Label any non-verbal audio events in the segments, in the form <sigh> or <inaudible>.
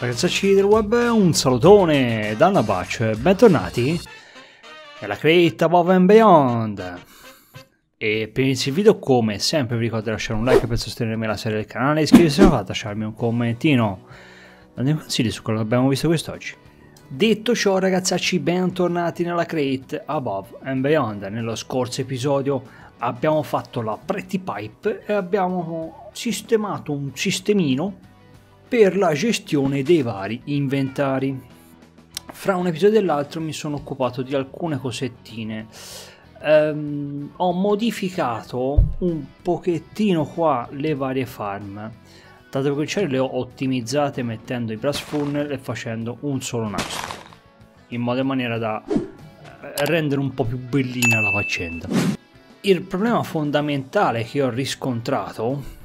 Ragazzacci del web, un salutone da Nabac, bentornati nella creta Above and Beyond. E per iniziare il video, come sempre, vi ricordo di lasciare un like per sostenermi la serie del canale, iscriversi se non fate, lasciarmi un commentino, dando consigli su quello che abbiamo visto quest'oggi. Detto ciò, ragazzacci, bentornati nella crate Above and Beyond. Nello scorso episodio abbiamo fatto la Pretty Pipe e abbiamo sistemato un sistemino per la gestione dei vari inventari. Fra un episodio e l'altro mi sono occupato di alcune cosettine. Um, ho modificato un pochettino qua le varie farm. Dato per cominciare le ho ottimizzate mettendo i brass funnel e facendo un solo nastro. In modo e maniera da eh, rendere un po' più bellina la faccenda. Il problema fondamentale che ho riscontrato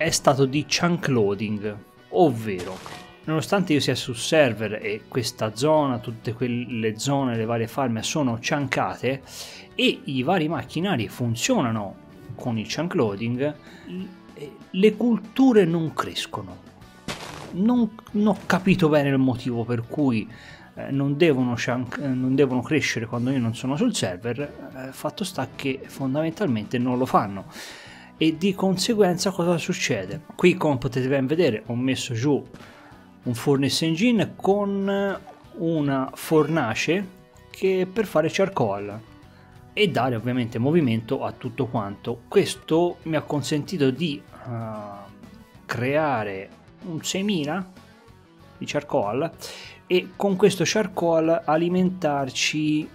è stato di chunk loading, ovvero nonostante io sia sul server e questa zona, tutte quelle zone, le varie farm sono chunkate e i vari macchinari funzionano con il chunk loading, le culture non crescono. Non, non ho capito bene il motivo per cui eh, non, devono chunk, non, devono crescere quando io non sono sul server, eh, fatto sta che fondamentalmente non lo fanno e di conseguenza cosa succede? Qui come potete ben vedere ho messo giù un furnace engine con una fornace che per fare charcoal e dare ovviamente movimento a tutto quanto. Questo mi ha consentito di uh, creare un 6000 di charcoal e con questo charcoal alimentarci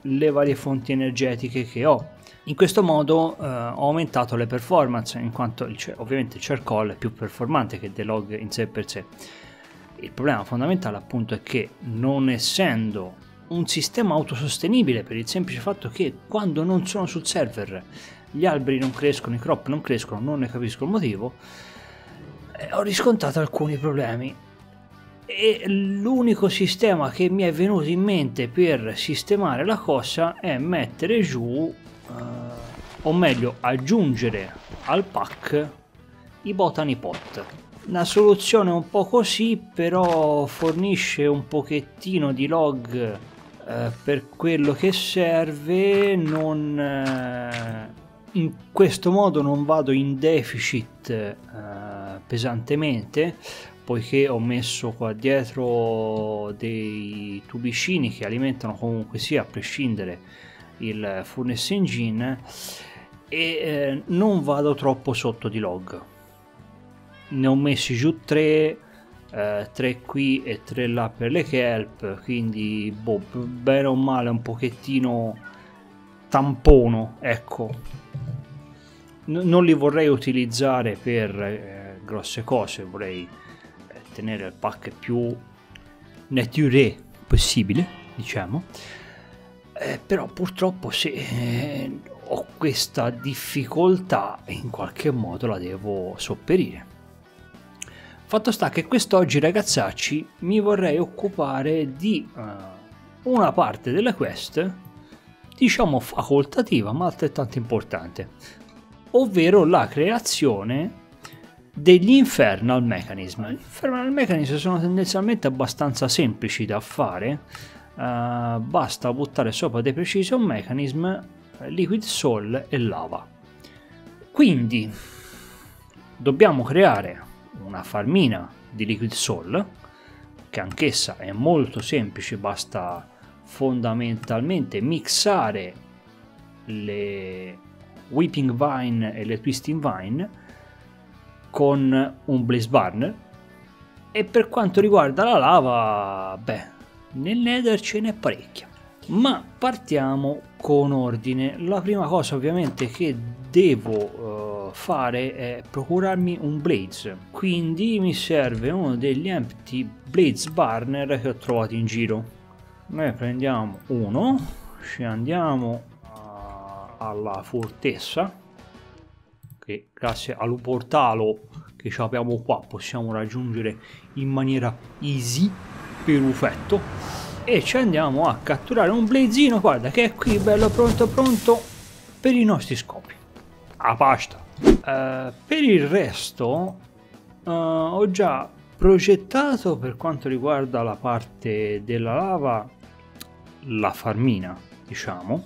le varie fonti energetiche che ho in questo modo eh, ho aumentato le performance in quanto il, ovviamente il charcoal è più performante che The Log in sé per sé. Il problema fondamentale appunto è che non essendo un sistema autosostenibile per il semplice fatto che quando non sono sul server gli alberi non crescono, i crop non crescono, non ne capisco il motivo, eh, ho riscontrato alcuni problemi e l'unico sistema che mi è venuto in mente per sistemare la cosa è mettere giù o meglio aggiungere al pack i botany pot. Una soluzione un po' così però fornisce un pochettino di log uh, per quello che serve. Non uh, in questo modo non vado in deficit pesantemente poiché ho messo qua dietro dei tubicini che alimentano comunque sia a prescindere il Furnace Engine e eh, non vado troppo sotto di log. Ne ho messi giù tre eh, tre qui e tre là per le kelp quindi boh, bene o male un pochettino tampono ecco. N- non li vorrei utilizzare per eh, grosse cose vorrei eh, tenere il pack più nature possibile diciamo eh, però purtroppo se eh, ho questa difficoltà in qualche modo la devo sopperire. Fatto sta che quest'oggi ragazzacci mi vorrei occupare di uh, una parte della quest diciamo facoltativa ma altrettanto importante ovvero la creazione degli Infernal Mechanism. Gli Infernal Mechanism sono tendenzialmente abbastanza semplici da fare uh, basta buttare sopra dei precision mechanism liquid soul e lava. Quindi dobbiamo creare una farmina di liquid soul che anch'essa è molto semplice basta fondamentalmente mixare le whipping vine e le twisting vine con un blaze barn e per quanto riguarda la lava beh nel nether ce n'è parecchia. Ma partiamo con ordine. La prima cosa ovviamente che devo uh, fare è procurarmi un blaze. Quindi mi serve uno degli empty blaze burner che ho trovato in giro. Noi prendiamo uno, ci andiamo uh, alla fortezza che grazie al portalo che abbiamo qua possiamo raggiungere in maniera easy perfetto e ci andiamo a catturare un blazino guarda che è qui bello pronto pronto per i nostri scopi. A pasta. Uh, per il resto uh, ho già progettato per quanto riguarda la parte della lava la farmina, diciamo,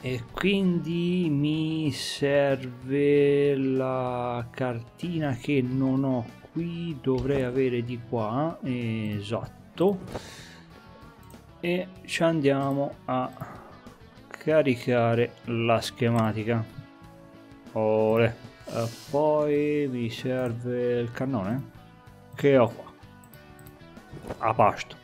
e quindi mi serve la cartina che non ho qui, dovrei avere di qua, esatto, e ci andiamo a caricare la schematica. Ore. Poi mi serve il cannone che ho qua. A pasto.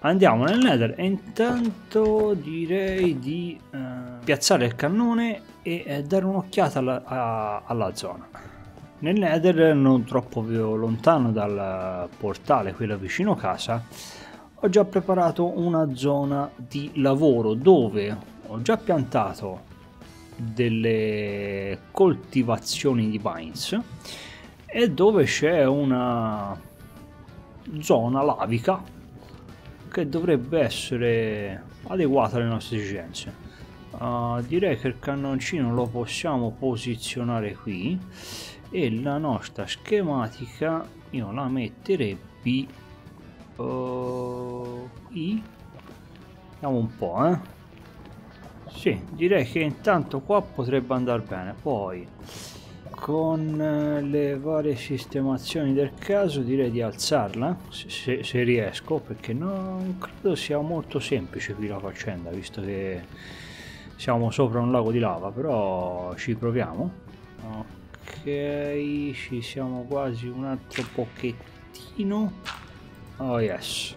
Andiamo nel nether. E intanto direi di uh, piazzare il cannone e eh, dare un'occhiata alla, alla, zona nel nether non troppo lontano dal portale quello vicino casa ho già preparato una zona di lavoro dove ho già piantato delle coltivazioni di vines e dove c'è una zona lavica che dovrebbe essere adeguata alle nostre esigenze. Uh, direi che il cannoncino lo possiamo posizionare qui e la nostra schematica io la metterebbe uh, i vediamo un po' eh sì, direi che intanto qua potrebbe andare bene. Poi, con eh, le varie sistemazioni del caso, direi di alzarla, se, se riesco, perché non credo sia molto semplice qui la faccenda, visto che siamo sopra un lago di lava, però ci proviamo. Ok, ci siamo quasi un altro pochettino. Oh yes.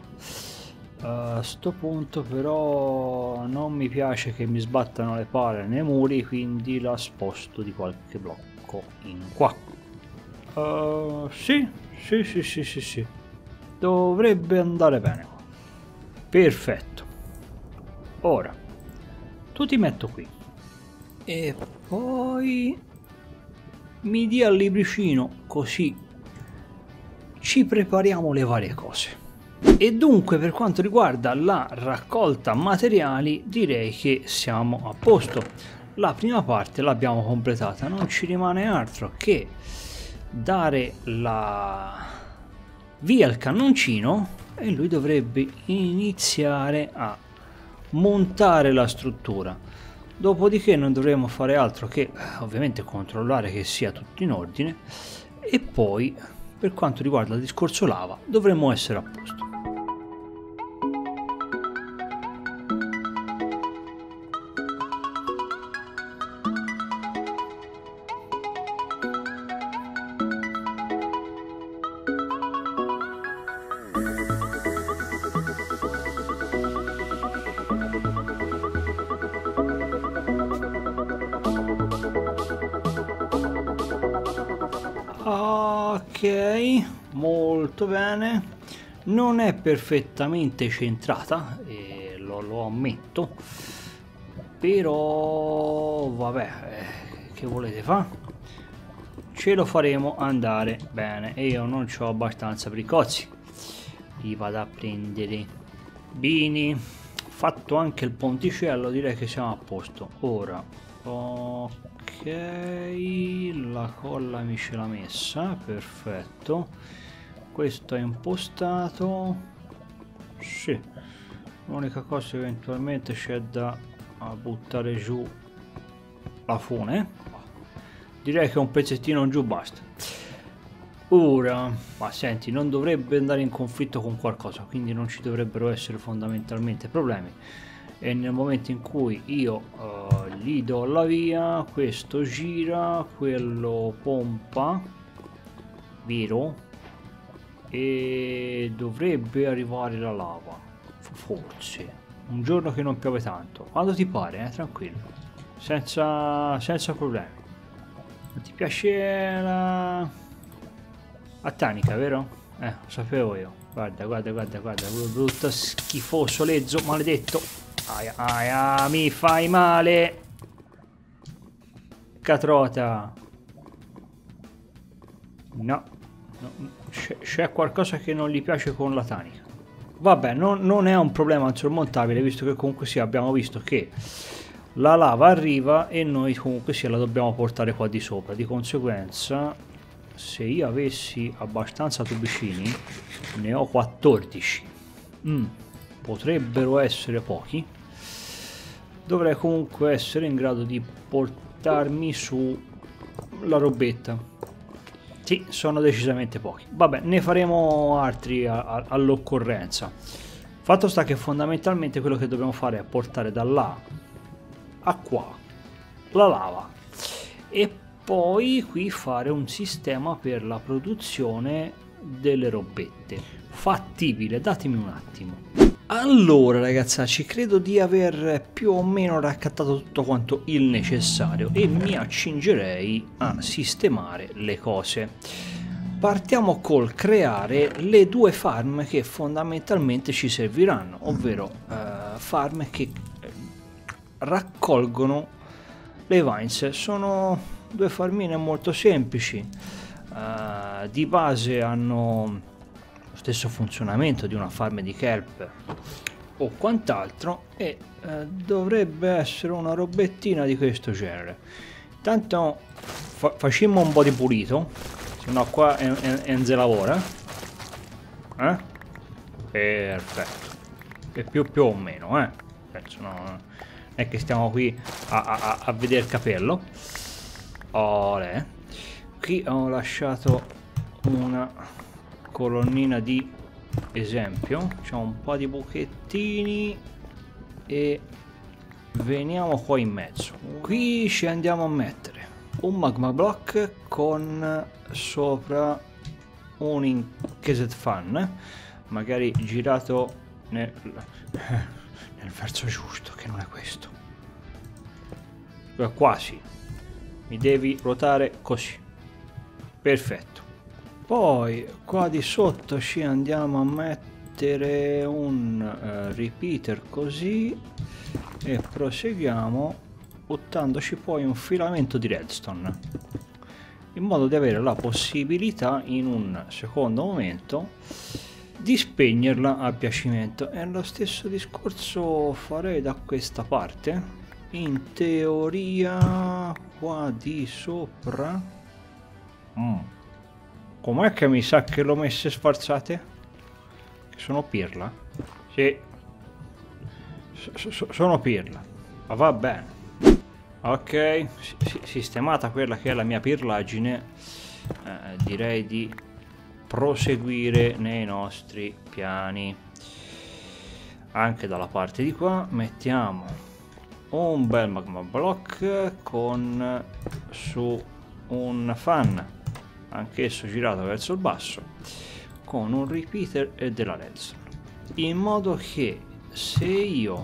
A sto punto però non mi piace che mi sbattano le pale nei muri quindi la sposto di qualche blocco in qua. Uh, sì, sì sì sì sì sì. Dovrebbe andare bene. Perfetto. Ora tu ti metto qui. E poi mi dia il libricino così ci prepariamo le varie cose e dunque per quanto riguarda la raccolta materiali direi che siamo a posto. La prima parte l'abbiamo completata, non ci rimane altro che dare la via al cannoncino e lui dovrebbe iniziare a montare la struttura. Dopodiché non dovremo fare altro che ovviamente controllare che sia tutto in ordine e poi per quanto riguarda il discorso lava dovremmo essere a posto. Molto bene. Non è perfettamente centrata e lo, lo ammetto. Però vabbè eh, che volete fare ce lo faremo andare bene. E io non ho abbastanza bricozzi li vado a prendere bini. Fatto anche il ponticello direi che siamo a posto. Ora ok la colla mi ce l'ha messa perfetto. Questo è impostato. Sì l'unica cosa eventualmente c'è da buttare giù la fune. Direi che un pezzettino giù basta. Ora ma senti non dovrebbe andare in conflitto con qualcosa quindi non ci dovrebbero essere fondamentalmente problemi e nel momento in cui io uh, gli do la via questo gira quello pompa vero e dovrebbe arrivare la lava. Forse. Un giorno che non piove tanto. Quando ti pare eh, tranquillo. Senza, senza problemi. Non ti piace la la tanica vero? eh lo sapevo io. Guarda guarda guarda guarda brutto schifoso lezzo maledetto aia aia mi fai male catrota no, no c'è qualcosa che non gli piace con la tanica. Vabbè, non, non, è un problema insormontabile, visto che comunque sì, abbiamo visto che la lava arriva e noi comunque sì, la dobbiamo portare qua di sopra. Di conseguenza se io avessi abbastanza tubicini ne ho 14 mm, potrebbero essere pochi dovrei comunque essere in grado di portarmi su la robetta. Sì sono decisamente pochi. Vabbè ne faremo altri all'occorrenza. Fatto sta che fondamentalmente quello che dobbiamo fare è portare da là a qua la lava e poi qui fare un sistema per la produzione delle robette. Fattibile datemi un attimo allora ragazzacci credo di aver più o meno raccattato tutto quanto il necessario e mi accingerei a sistemare le cose. Partiamo col creare le due farm che fondamentalmente ci serviranno ovvero uh, farm che eh, raccolgono le vines. Sono due farmine molto semplici. Uh, di base hanno lo stesso funzionamento di una farm di kelp o quant'altro e uh, dovrebbe essere una robettina di questo genere. Intanto fa facciamo un po' di pulito se no qua si lavora eh? perfetto. E più più o meno eh? Penso no non è che stiamo qui a, a, a vedere il capello. Ole. Qui ho lasciato una colonnina di esempio. C'è un po' di buchettini e veniamo qua in mezzo. Qui ci andiamo a mettere un magma block con sopra un inkesed fan, magari girato nel, <laughs> nel verso giusto, che non è questo. Quasi, mi devi ruotare così perfetto poi qua di sotto ci andiamo a mettere un uh, repeater così e proseguiamo buttandoci poi un filamento di redstone in modo di avere la possibilità in un secondo momento di spegnerla a piacimento e lo stesso discorso farei da questa parte in teoria qua di sopra mm. Com'è che mi sa che l'ho messe sfarzate? che sono pirla? sì. So sono pirla. Ma va bene. Ok S sistemata quella che è la mia pirlagine eh, direi di proseguire nei nostri piani. Anche dalla parte di qua mettiamo un bel magma block con su un fan anch'esso girato verso il basso con un repeater e della redstone in modo che se io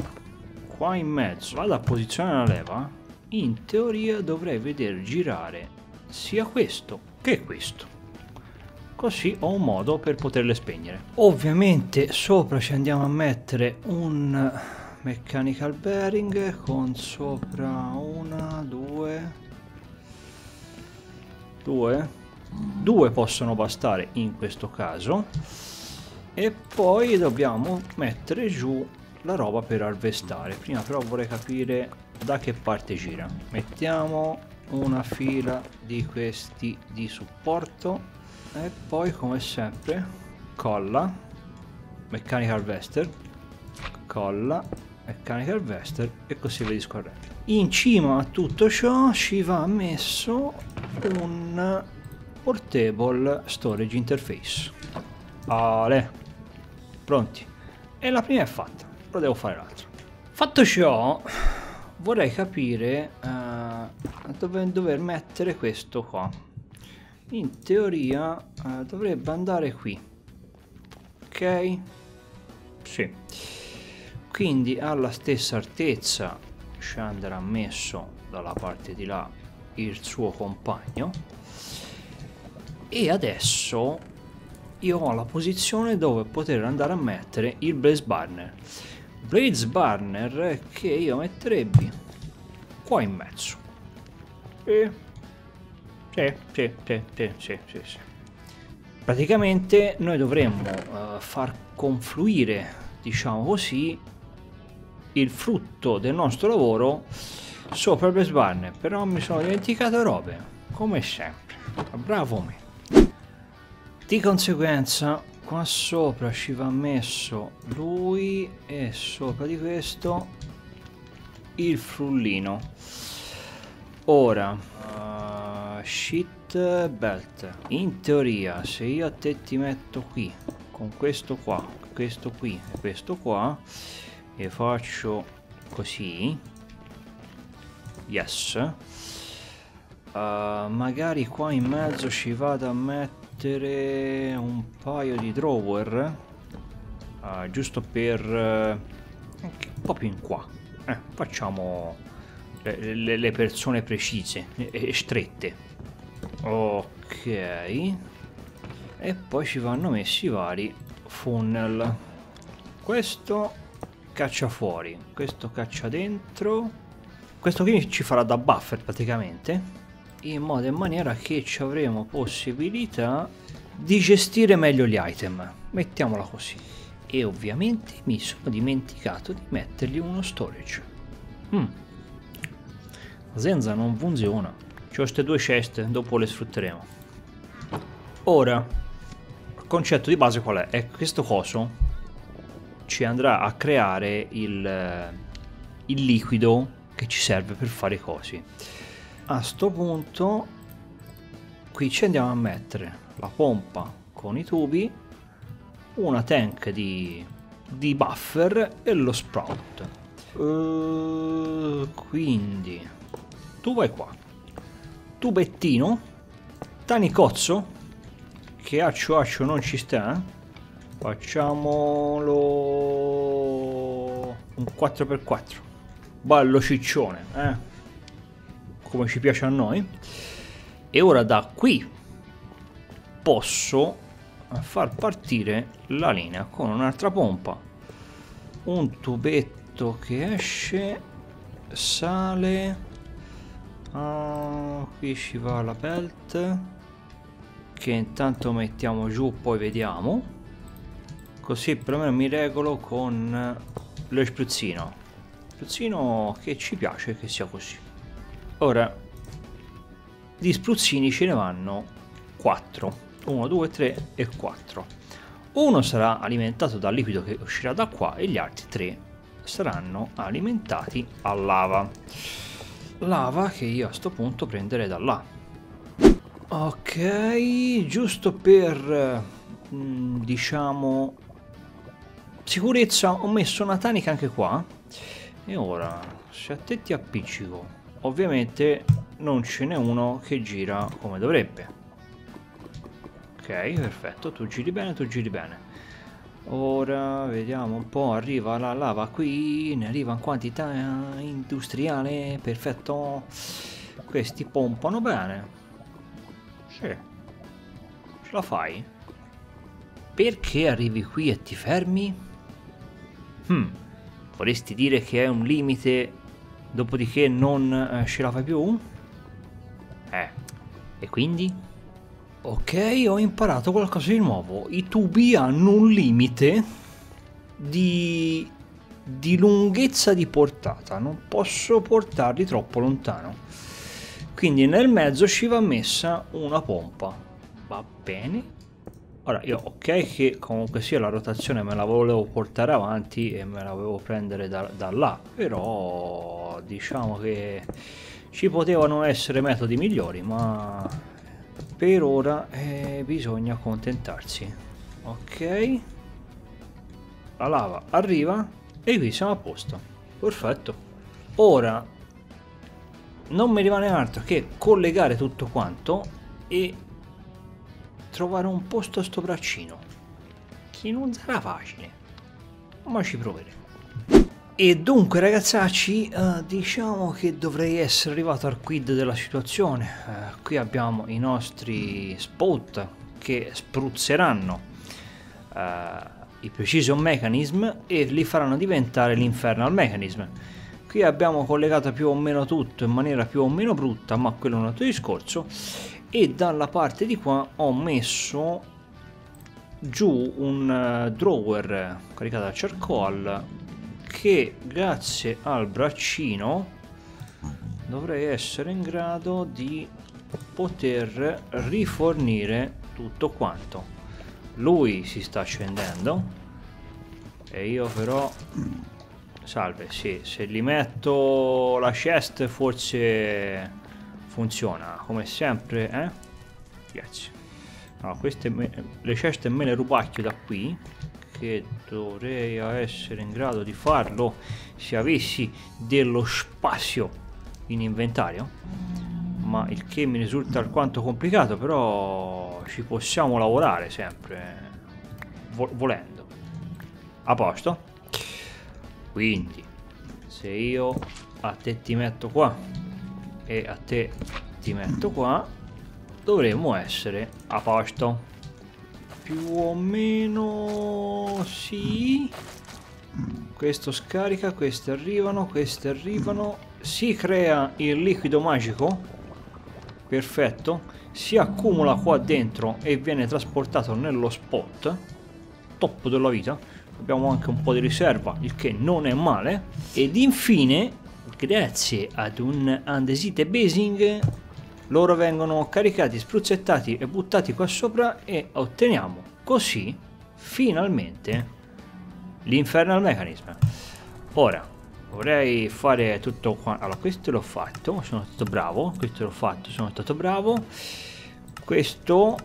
qua in mezzo vado a posizionare la leva in teoria dovrei vedere girare sia questo che questo. Così ho un modo per poterle spegnere. Ovviamente sopra ci andiamo a mettere un mechanical bearing con sopra una, due, due, due possono bastare in questo caso. E poi dobbiamo mettere giù la roba per arvestare. Prima però vorrei capire da che parte gira. Mettiamo una fila di questi di supporto. E poi come sempre colla. Mechanical harvester colla. Mechanical Harvester e così via discorrendo. In cima a tutto ciò ci va messo un Portable Storage Interface. Ale, pronti. E la prima è fatta, ora devo fare l'altra. Fatto ciò, vorrei capire uh, dove dover mettere questo qua. In teoria uh, dovrebbe andare qui. Ok? Sì quindi alla stessa altezza Chandra ha messo dalla parte di là il suo compagno e adesso io ho la posizione dove poter andare a mettere il Blaze Burner. Blaze Burner che io metterebbe qua in mezzo. E... sì, sì, sì, sì, sì, sì, sì. praticamente noi dovremmo uh, far confluire diciamo così il frutto del nostro lavoro sopra il base banner però mi sono dimenticato robe come sempre. Bravo me Di conseguenza qua sopra ci va messo lui e sopra di questo il frullino. Ora, uh, shit belt. In teoria, se io a te ti metto qui, con questo qua, questo qui e questo qua, e faccio così, yes, uh, magari qua in mezzo ci vado a mettere mettere un paio di drawer uh, giusto per uh, un po' più in qua. Eh, facciamo le, le, persone precise e strette. Ok. E poi ci vanno messi i vari funnel. Questo caccia fuori questo caccia dentro. Questo qui ci farà da buffer praticamente in modo e maniera che ci avremo possibilità di gestire meglio gli item. Mettiamola così. E ovviamente mi sono dimenticato di mettergli uno storage. Mm. senza non funziona. C'ho queste due ceste dopo le sfrutteremo. Ora il concetto di base qual è? è questo coso ci andrà a creare il, il liquido che ci serve per fare i cosi a sto punto qui ci andiamo a mettere la pompa con i tubi una tank di, di buffer e lo sprout. Uh, quindi tu vai qua. Tubettino tanicozzo che accio accio non ci sta facciamolo un 4x4 ballo ciccione eh come ci piace a noi. E ora da qui posso far partire la linea con un'altra pompa. Un tubetto che esce sale. Ah, qui ci va la belt che intanto mettiamo giù poi vediamo. Così perlomeno mi regolo con lo spruzzino spruzzino che ci piace che sia così Ora, di spruzzini ce ne vanno 4. 1, 2, 3 e 4. Uno sarà alimentato dal liquido che uscirà da qua e gli altri tre saranno alimentati a lava. Lava che io a questo punto prenderei da là. Ok, giusto per mm, diciamo sicurezza ho messo una tanica anche qua. E ora, se a te ti appiccico ovviamente non ce n'è uno che gira come dovrebbe. Ok perfetto tu giri bene tu giri bene. Ora vediamo un po' arriva la lava qui ne arriva in quantità industriale perfetto. Questi pompano bene. Sì. Ce la fai? Perché arrivi qui e ti fermi? Hmm, vorresti dire che è un limite Dopodiché non eh, ce la fai più? Eh, e quindi? Ok, ho imparato qualcosa di nuovo. I tubi hanno un limite di, di lunghezza di portata. Non posso portarli troppo lontano. Quindi nel mezzo ci va messa una pompa. Va bene? Ora, io ok che comunque sia la rotazione me la volevo portare avanti e me la volevo prendere da, da là, però diciamo che ci potevano essere metodi migliori, ma per ora eh, bisogna accontentarsi. Ok, la lava arriva e qui siamo a posto. Perfetto. Ora non mi rimane altro che collegare tutto quanto e trovare un posto a sto braccino, che non sarà facile, ma ci proveremo. E dunque ragazzacci, uh, diciamo che dovrei essere arrivato al quid della situazione. Uh, qui abbiamo i nostri spot che spruzzeranno uh, i Precision Mechanism e li faranno diventare l'Infernal Mechanism. Qui abbiamo collegato più o meno tutto in maniera più o meno brutta, ma quello è un altro discorso e dalla parte di qua ho messo giù un uh, drawer caricato da charcoal che grazie al braccino dovrei essere in grado di poter rifornire tutto quanto. Lui si sta accendendo e io però salve sì se li metto la chest forse funziona come sempre eh? Grazie no queste me, le ceste me le rubacchio da qui che dovrei essere in grado di farlo se avessi dello spazio in inventario ma il che mi risulta alquanto complicato però ci possiamo lavorare sempre vo volendo. A posto? Quindi se io a te ti metto qua e a te ti metto qua dovremmo essere a posto più o meno sì. Questo scarica queste arrivano queste arrivano. Si crea il liquido magico. Perfetto. Si accumula qua dentro e viene trasportato nello spot. Top della vita. Abbiamo anche un po' di riserva il che non è male. Ed infine grazie ad un andesite basing loro vengono caricati, spruzzettati e buttati qua sopra e otteniamo così finalmente l'infernal mechanism. Ora vorrei fare tutto qua. Allora questo l'ho fatto sono stato bravo questo l'ho fatto sono stato bravo. Questo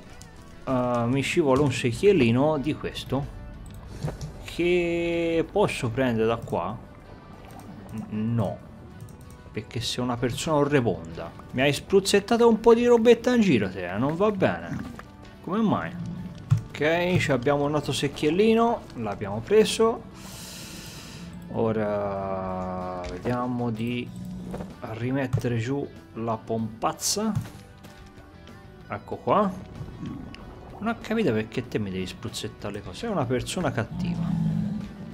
uh, mi ci vuole un secchiellino di questo che posso prendere da qua? No perché sei una persona orrebonda. Mi hai spruzzettato un po' di robetta in giro te, non va bene. Come mai? Ok, abbiamo un noto secchiellino, l'abbiamo preso. Ora vediamo di rimettere giù la pompazza. Ecco qua. Non ho capito perché te mi devi spruzzettare le cose, sei una persona cattiva.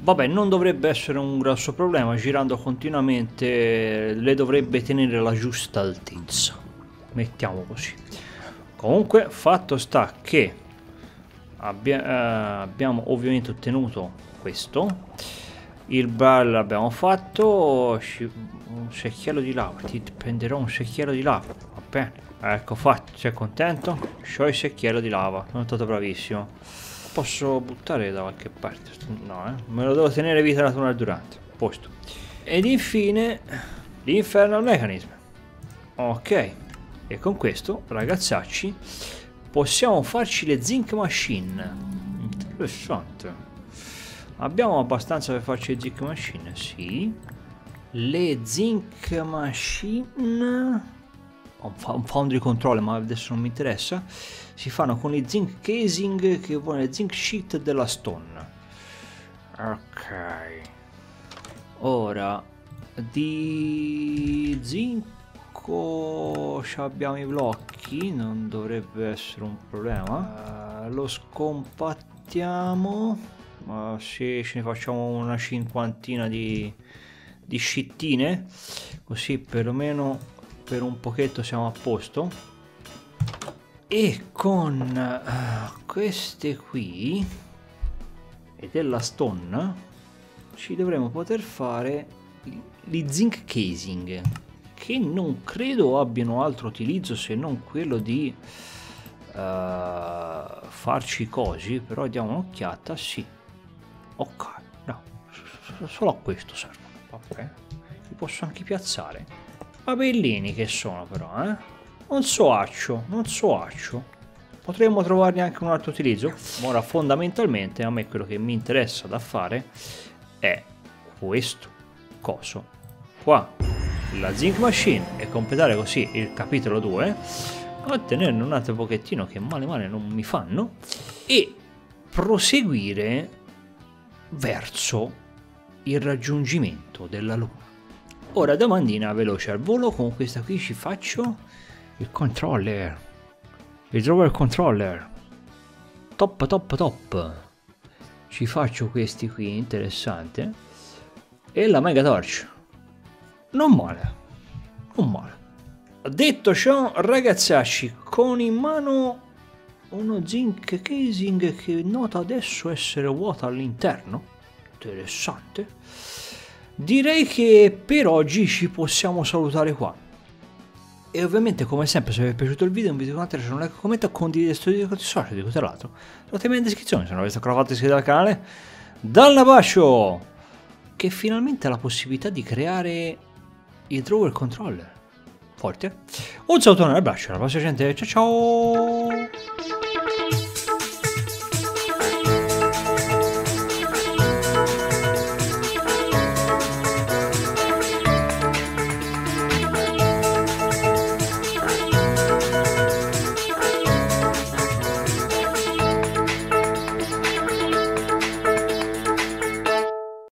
Vabbè, non dovrebbe essere un grosso problema, girando continuamente le dovrebbe tenere la giusta altezza. Mettiamo così. Comunque, fatto sta che abbia, eh, abbiamo ovviamente ottenuto questo. Il bar l'abbiamo fatto, un secchiello di lava, ti prenderò un secchiello di lava, va bene. Ecco fatto, sei contento? C'ho il secchiello di lava, sono stato bravissimo posso buttare da qualche parte? No, eh? Me lo devo tenere vita naturale durante. Posto. Ed infine l'Infernal Mechanism. Ok. E con questo, ragazzacci, possiamo farci le Zinc Machine. Interessante. Abbiamo abbastanza per farci le Zinc Machine? Sì. Le Zinc Machine un foundry control ma adesso non mi interessa si fanno con i zinc casing che vuole le zinc sheet della stone. Ok. Ora di zinco abbiamo i blocchi non dovrebbe essere un problema. Uh, lo scompattiamo ma se ce ne facciamo una cinquantina di, di scittine così perlomeno per un pochetto siamo a posto e con uh, queste qui e della stone ci dovremo poter fare gli zinc casing che non credo abbiano altro utilizzo se non quello di uh, farci cosi però diamo un'occhiata sì. Ok no solo a questo serve. Ok. Li posso anche piazzare. Papellini che sono però, eh? Non so accio, non so accio. Potremmo trovarne anche un altro utilizzo. Ora fondamentalmente a me quello che mi interessa da fare è questo coso qua. La Zinc Machine e completare così il capitolo 2. Ottenerne un altro pochettino che male male non mi fanno. E proseguire verso il raggiungimento della Luna. Ora domandina veloce al volo, con questa qui ci faccio il controller. Il controller. Top top top. Ci faccio questi qui, interessante. E la Mega Torch. Non male. Non male. Detto ciò, ragazzacci, con in mano uno zinc casing che nota adesso essere vuoto all'interno. Interessante Direi che per oggi ci possiamo salutare qua. E ovviamente, come sempre, se vi è piaciuto il video, non vi dico un like, commento, condividete questo video con i social, di tra l'altro. Trovate in descrizione, se non avete ancora fatto iscrivetevi al canale. Dal Nabascio, che finalmente ha la possibilità di creare il drawer controller. Forte. Un saluto, un abbraccio, alla prossima gente, ciao ciao!